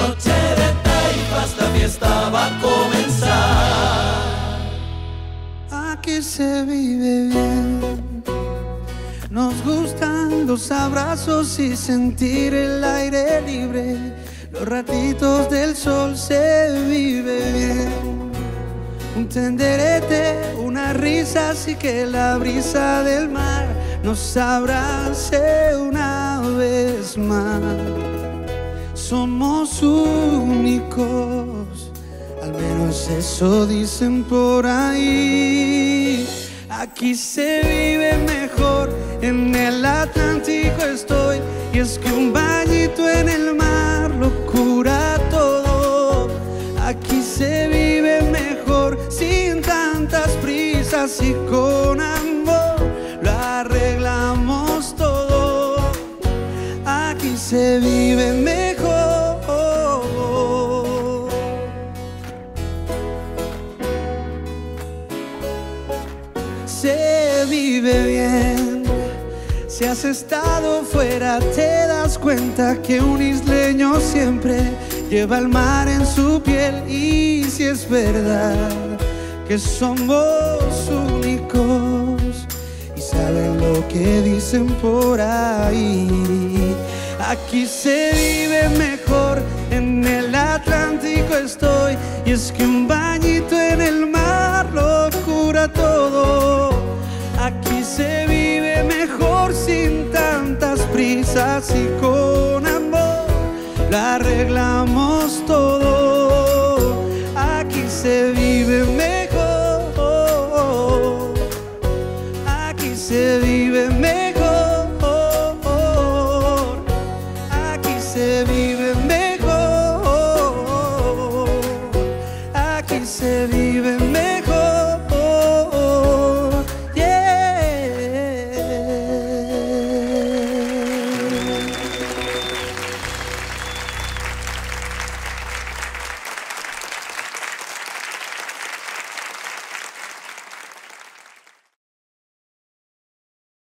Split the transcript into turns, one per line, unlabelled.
Noche de taifas, la fiesta va a comenzar.
Aquí se vive bien. Nos gustan los abrazos y sentir el aire libre. Los ratitos del sol se vive bien. Un tenderete, una risa, así que la brisa del mar nos abrace una vez más. Somos únicos, al menos eso dicen por ahí. Aquí se vive mejor, en el Atlántico estoy, y es que un bañito en el mar lo cura todo. Aquí se vive mejor, sin tantas prisas y con amor lo arreglamos todo. Aquí se vive mejor. Se vive bien. Si has estado fuera, te das cuenta que un isleño siempre lleva el mar en su piel. Y si es verdad que somos únicos y saben lo que dicen por ahí. Aquí se vive mejor, en el Atlántico estoy, y es que un bañito risas y con amor lo arreglamos todo. Aquí se vive mejor. Aquí se vive mejor. Aquí se vive mejor. Aquí se vive.